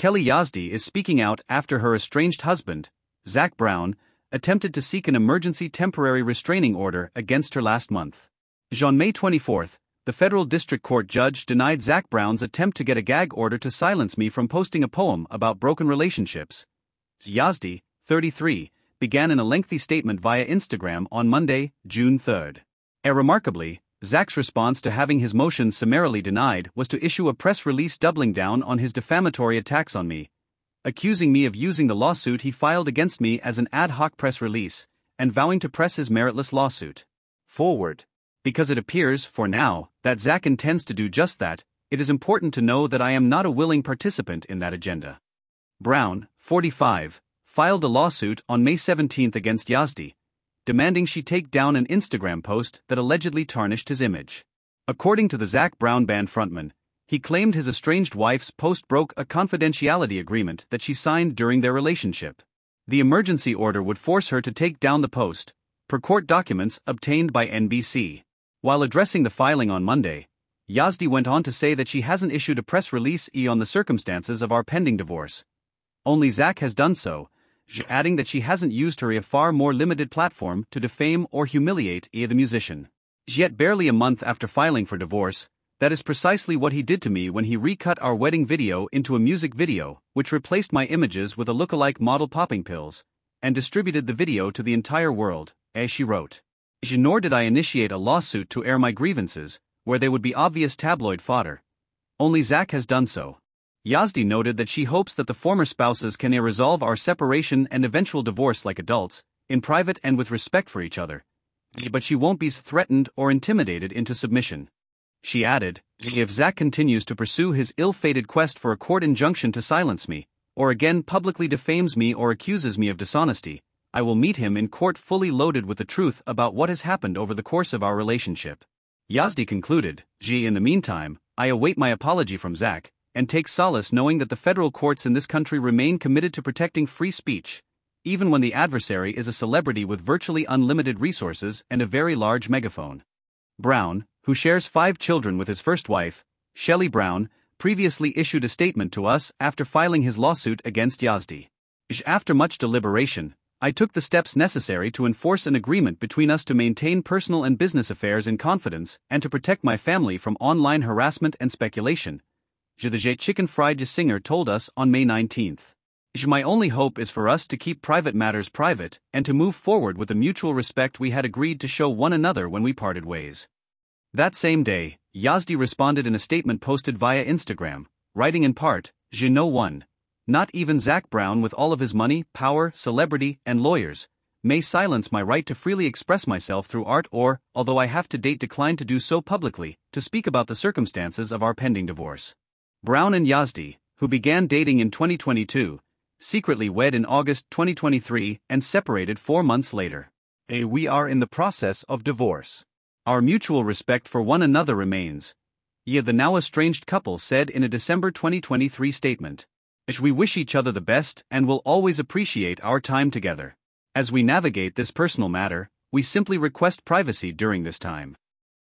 Kelly Yazdi is speaking out after her estranged husband, Zac Brown, attempted to seek an emergency temporary restraining order against her last month. On May 24, the federal district court judge denied Zac Brown's attempt to get a gag order to silence me from posting a poem about broken relationships. Yazdi, 33, began in a lengthy statement via Instagram on Monday, June 3. And remarkably, Zac's response to having his motion summarily denied was to issue a press release doubling down on his defamatory attacks on me, accusing me of using the lawsuit he filed against me as an ad hoc press release, and vowing to press his meritless lawsuit forward. Because it appears, for now, that Zac intends to do just that, it is important to know that I am not a willing participant in that agenda. Brown, 45, filed a lawsuit on May 17 against Yazdi, demanding she take down an Instagram post that allegedly tarnished his image. According to the Zac Brown band frontman, he claimed his estranged wife's post broke a confidentiality agreement that she signed during their relationship. The emergency order would force her to take down the post, per court documents obtained by NBC. While addressing the filing on Monday, Yazdi went on to say that she hasn't issued a press release e on the circumstances of our pending divorce. Only Zac has done so, adding that she hasn't used her a far more limited platform to defame or humiliate the musician. Yet barely a month after filing for divorce, that is precisely what he did to me when he recut our wedding video into a music video, which replaced my images with a look-alike model popping pills, and distributed the video to the entire world, as she wrote. Nor did I initiate a lawsuit to air my grievances, where they would be obvious tabloid fodder. Only Zac has done so. Yazdi noted that she hopes that the former spouses can resolve our separation and eventual divorce like adults, in private and with respect for each other. But she won't be threatened or intimidated into submission. She added, If Zac continues to pursue his ill fated quest for a court injunction to silence me, or again publicly defames me or accuses me of dishonesty, I will meet him in court fully loaded with the truth about what has happened over the course of our relationship. Yazdi concluded, G. In the meantime, I await my apology from Zac, and take solace knowing that the federal courts in this country remain committed to protecting free speech, even when the adversary is a celebrity with virtually unlimited resources and a very large megaphone. Brown, who shares five children with his first wife, Shelly Brown, previously issued a statement to us after filing his lawsuit against Yazdi. After much deliberation, I took the steps necessary to enforce an agreement between us to maintain personal and business affairs in confidence and to protect my family from online harassment and speculation. The Chicken Fried Singer told us on May 19. My only hope is for us to keep private matters private and to move forward with the mutual respect we had agreed to show one another when we parted ways. That same day, Yazdi responded in a statement posted via Instagram, writing in part, Je know one, not even Zac Brown, with all of his money, power, celebrity, and lawyers, may silence my right to freely express myself through art or, although I have to date declined to do so publicly, to speak about the circumstances of our pending divorce. Brown and Yazdi, who began dating in 2022, secretly wed in August 2023 and separated four months later. A we are in the process of divorce. Our mutual respect for one another remains. Ye the now estranged couple said in a December 2023 statement. As We wish each other the best and will always appreciate our time together. As we navigate this personal matter, we simply request privacy during this time.